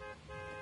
え!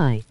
Hi.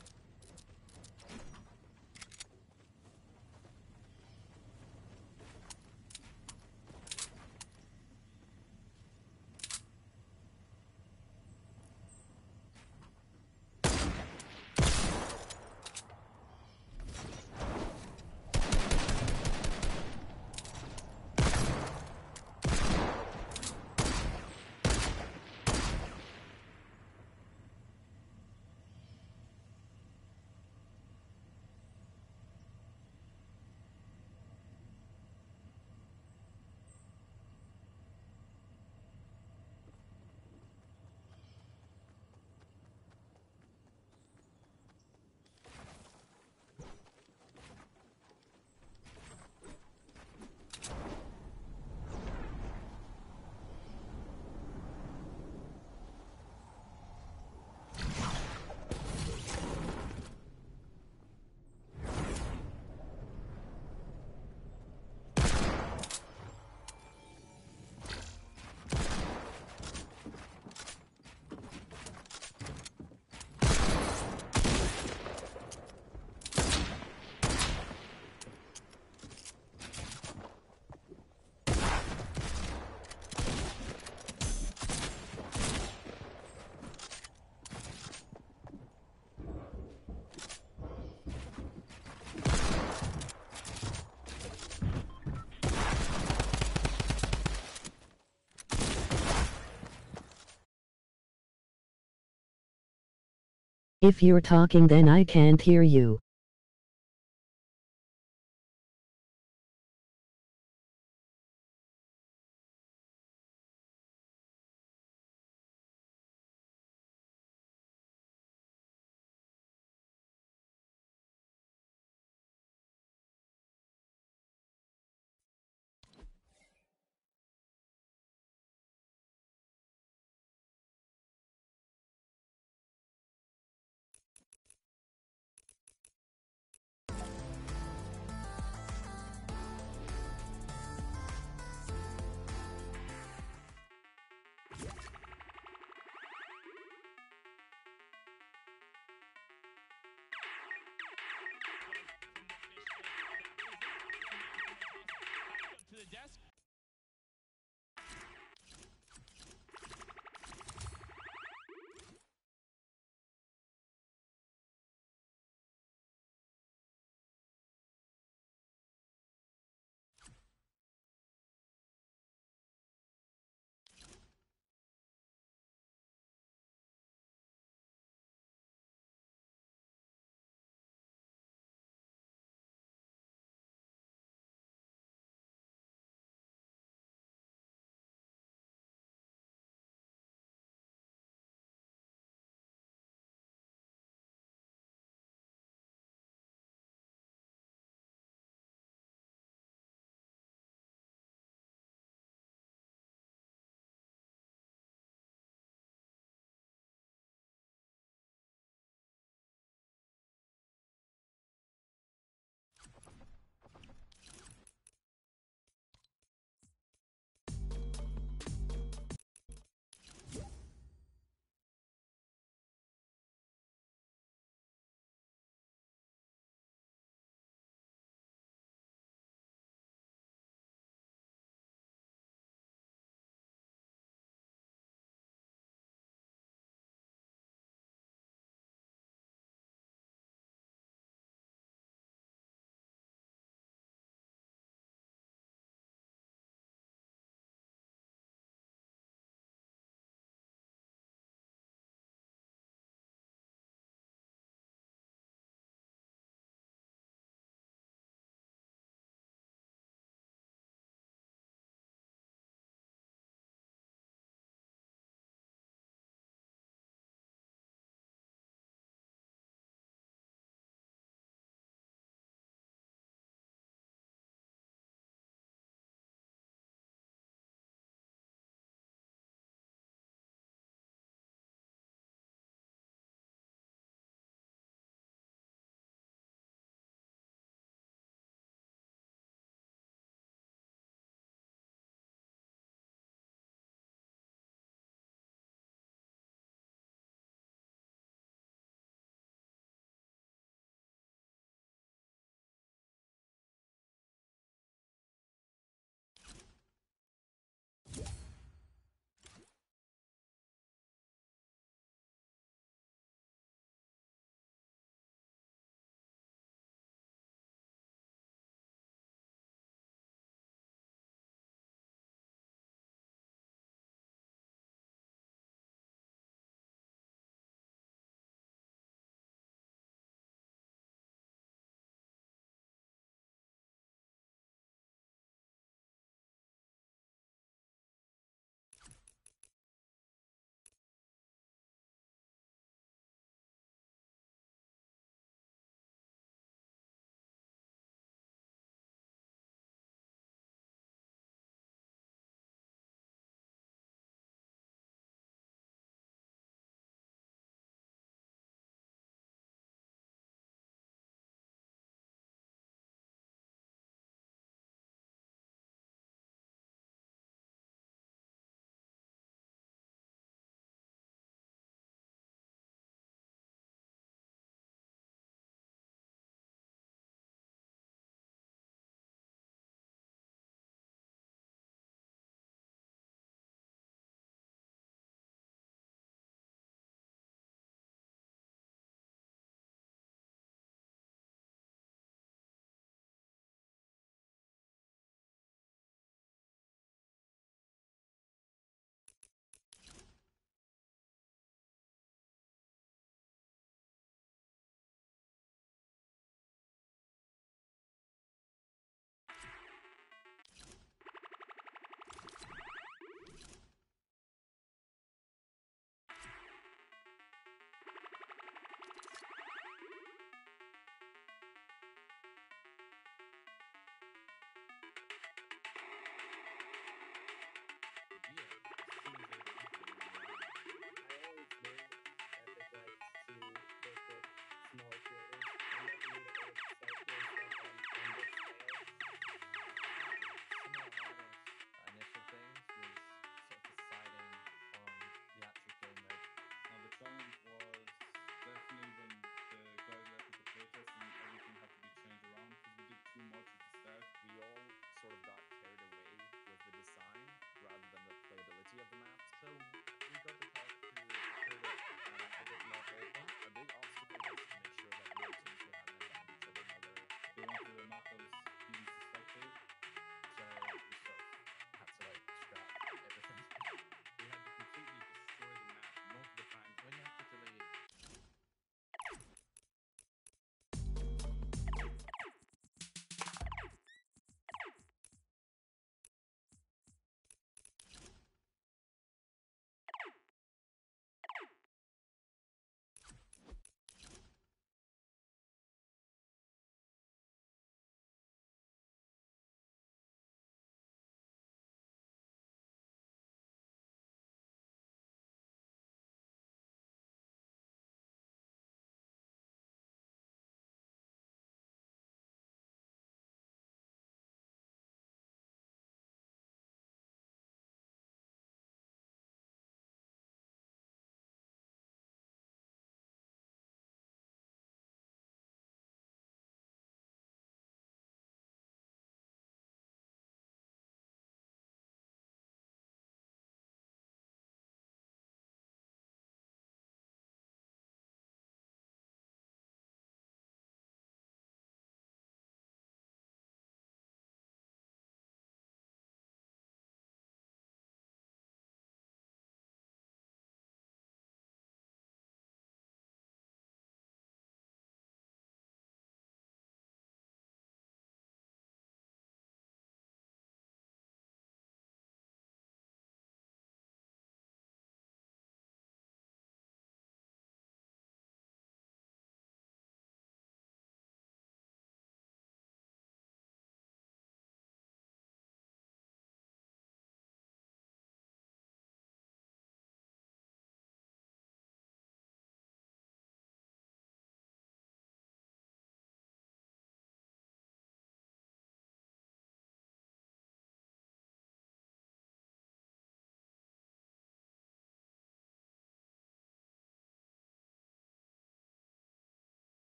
If you're talking then I can't hear you.